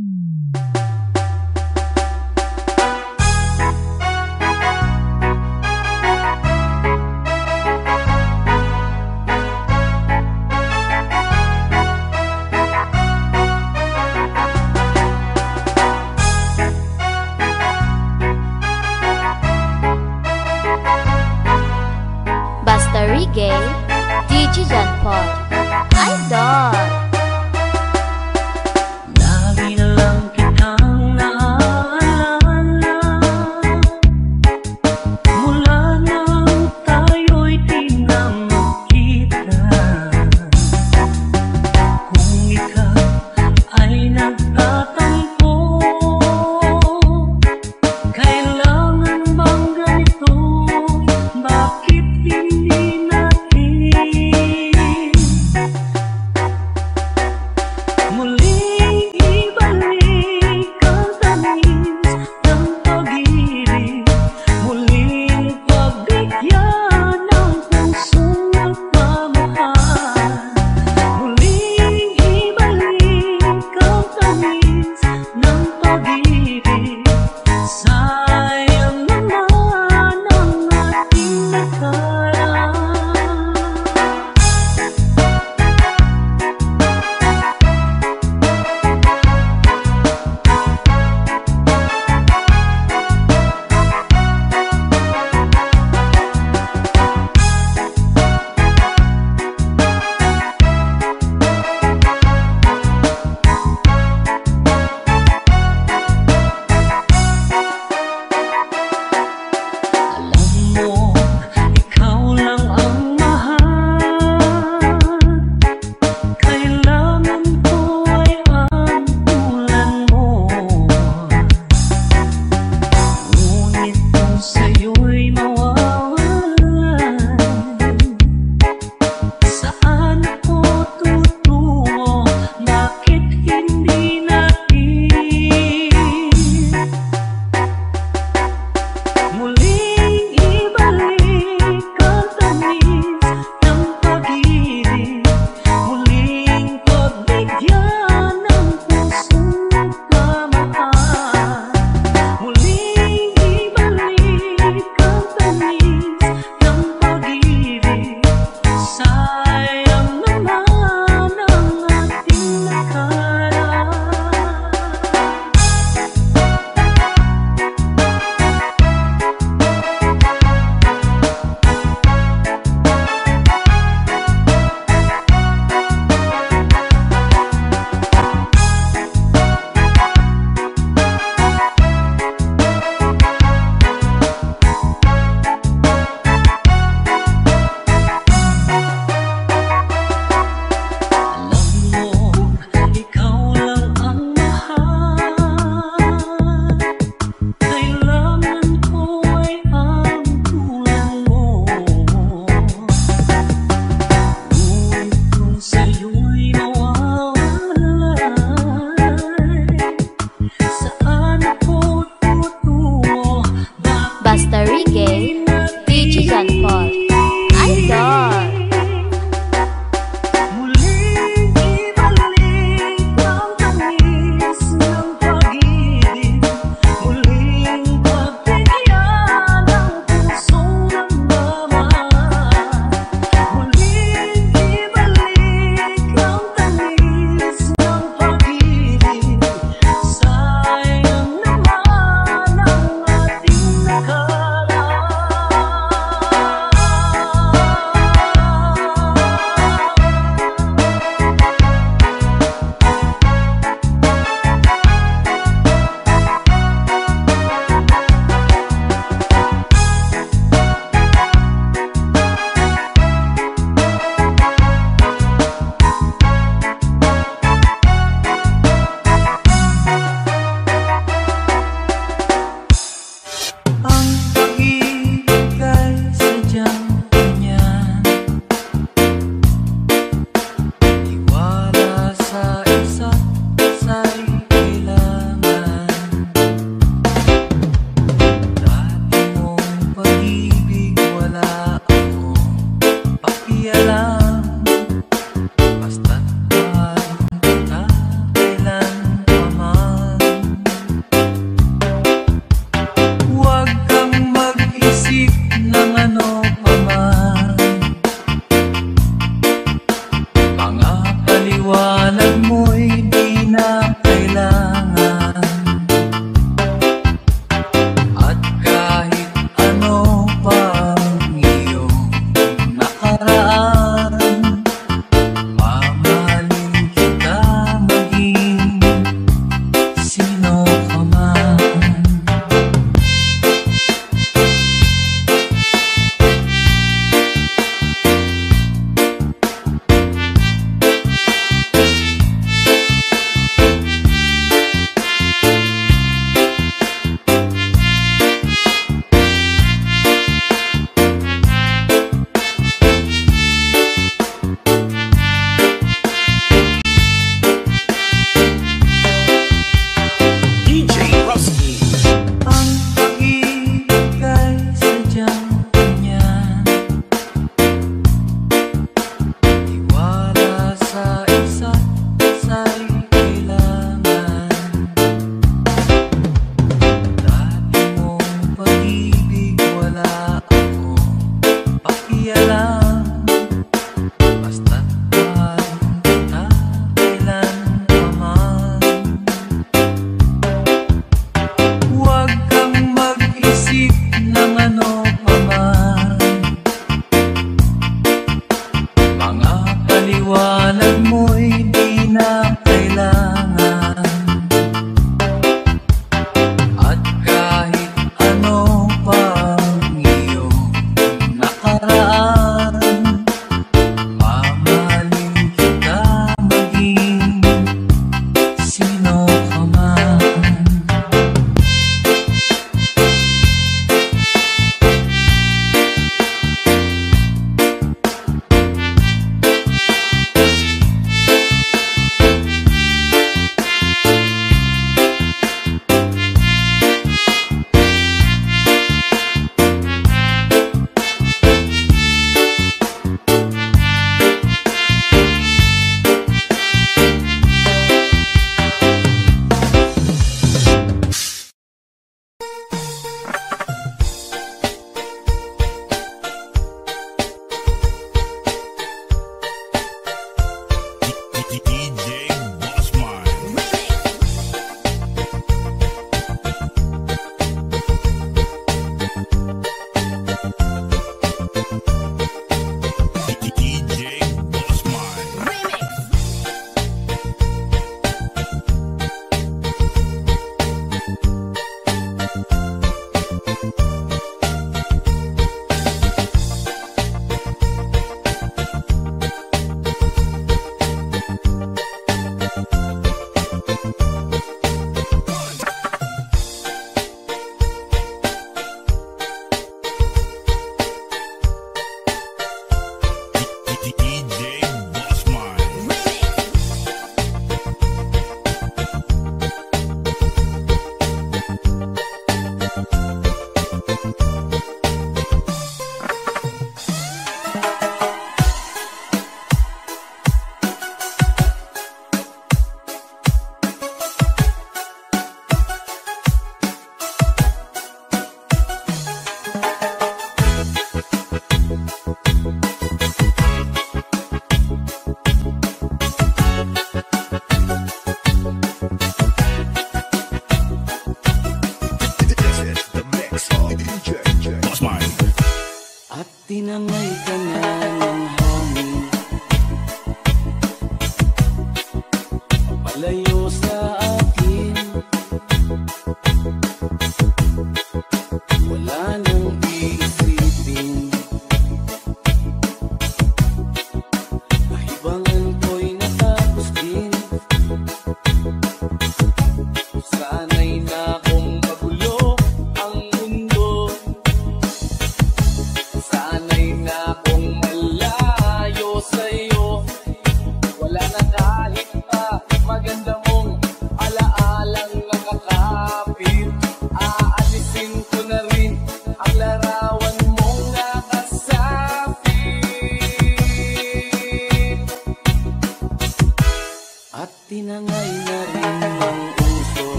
Basta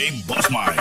DJ Bossman.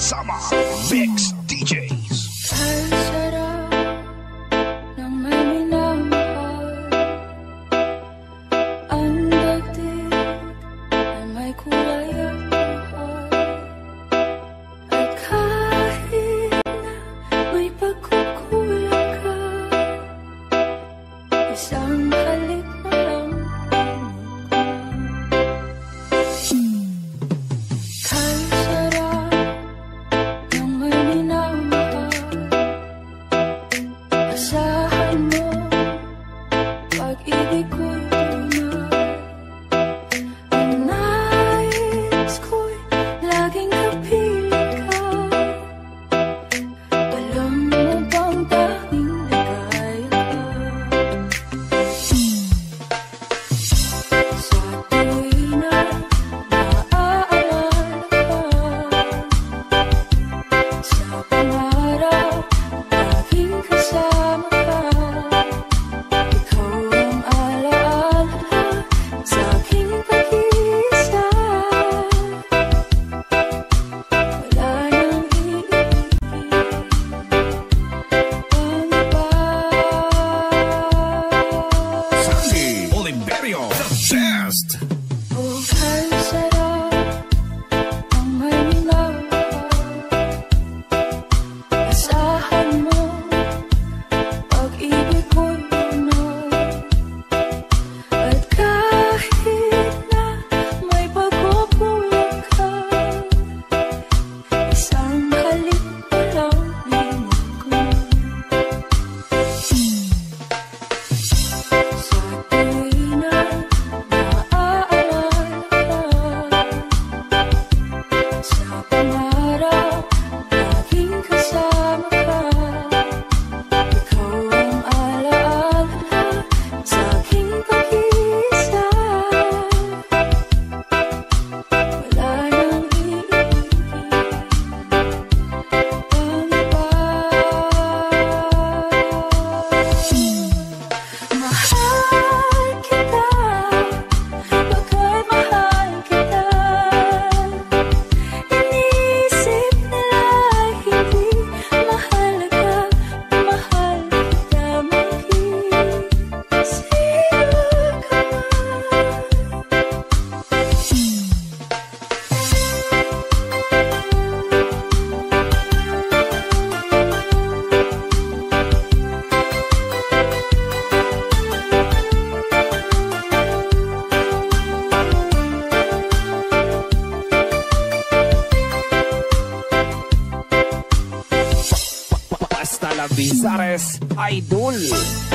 Summer Idol!